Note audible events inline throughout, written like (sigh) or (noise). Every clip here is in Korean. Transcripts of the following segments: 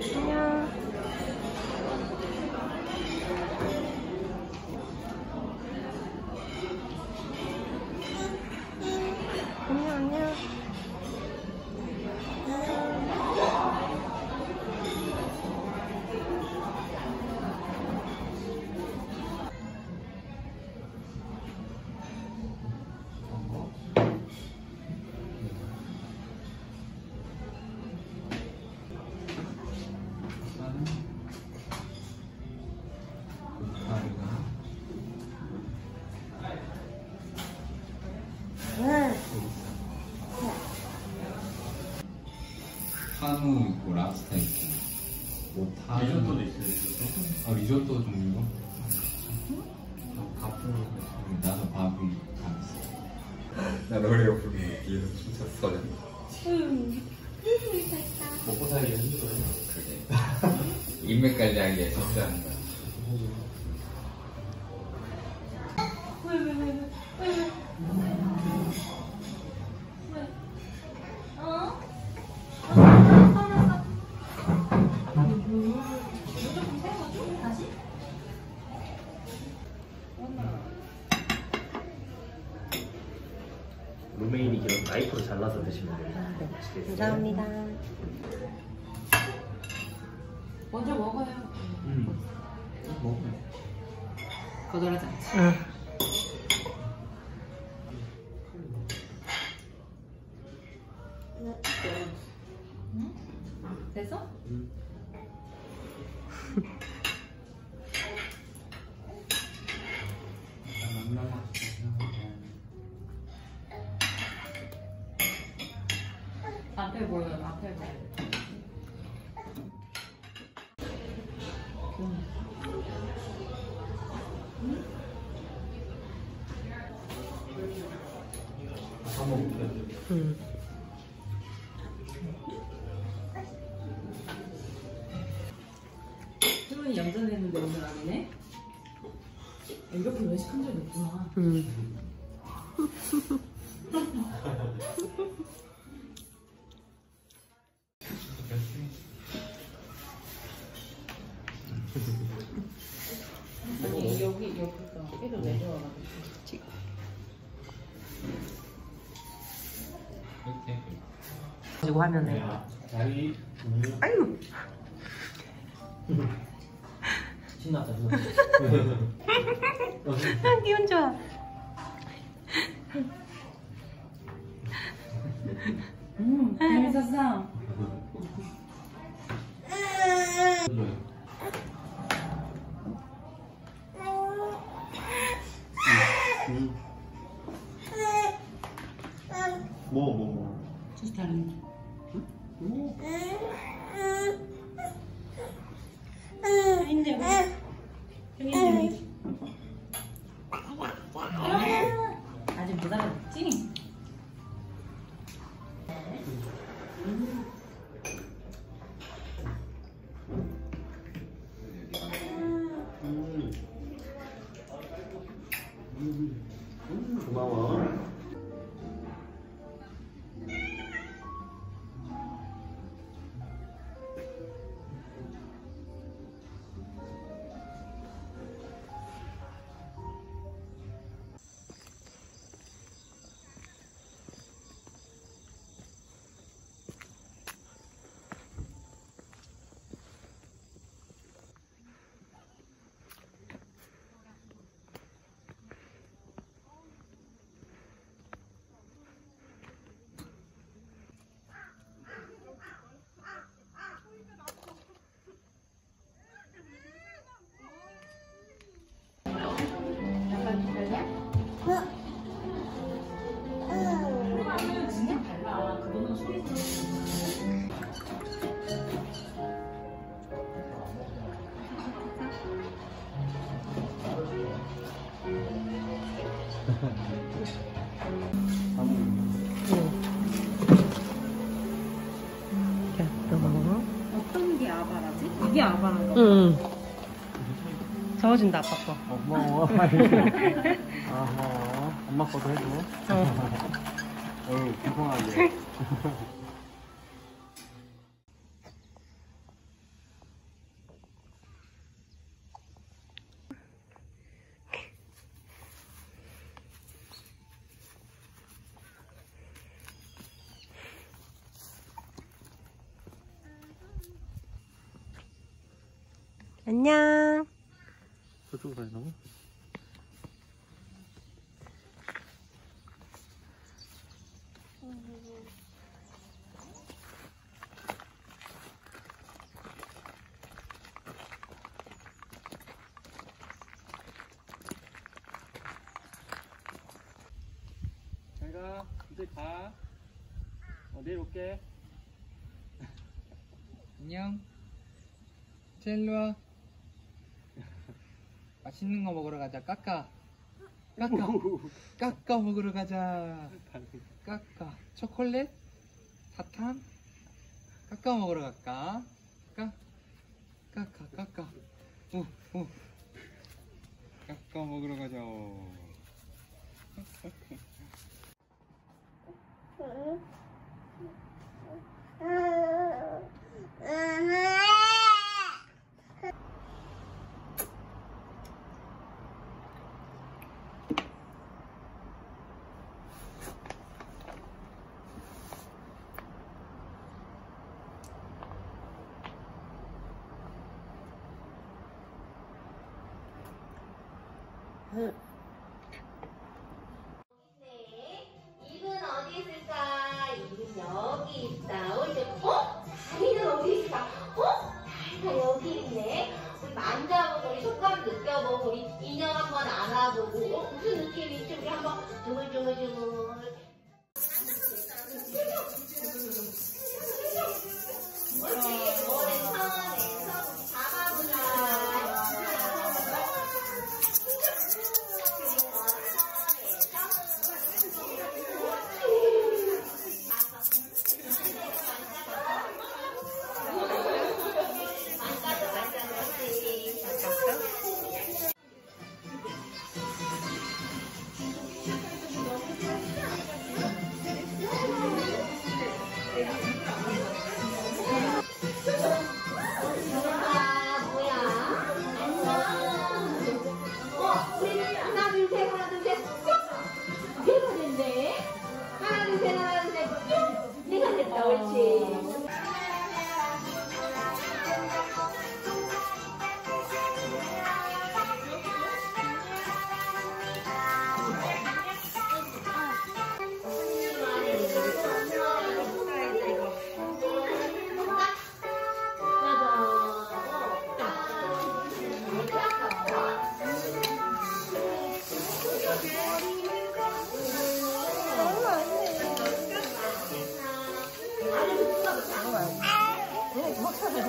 Yeah. 한우 있고 랍스터 있고 뭐 다. 리조또도 있어요, 리조또. 아 리조또 종류가? 밥도 나도 밥이 다 있어. 나 노래 부르기 뒤에서 춤췄어. 먹고 살기가 힘들어요. 그래. (laughs) 인맥 관리하기에 쉽지 않다. 로메인이 감사합니다. 먼저 먹어요. 음. 먹어요. 거절하지 않지. 응. 앞에 보여, 앞에 보여. 다 먹을게요. 응. 수분이 얌전했는데 오늘 아니네? 이렇게 외식한 적이 없구나. 응. (laughs) 아니, 여기, 여기가 깨도 내려와가지고. 이렇게. 가지고 우유. 아유. 신났다, 신났다. 아, 기분 좋아. 음, 재밌었어. 뭐, 뭐, 뭐. 진짜 다른 이제 여기 아직 고 어? 어떤 게 아바라지? 이게 아바라인가? 응. 저어준다, 아빠 거. 고마워. (laughs) 아, 고마워. 엄마 거도 해줘. 어. (laughs) 어우, 불쌍하게. 안녕. 저쪽으로 가야 되나? 잘 가. 이제 가. 어, 내일 올게. 안녕. 젤로와 (laughs) 맛있는 거 먹으러 가자. 까까. 까까. 까까 먹으러 가자. 까까. 초콜릿? 사탕? 까까 먹으러 갈까? 까? 까 까, 까까. 오, 오. 까까 먹으러 가자. 입은 어디 있을까? 입은 여기 있다. 옳지. 어? 다리는 어디 있을까? 어? 다리가 여기 있네. 우리 만져보고 우리 속감 느껴보고 우리 인형 한번 안아보고 어? 무슨 느낌인지 우리 한번 주물주물주물. ないと分。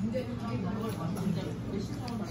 근데 이걸 완전 신선하다.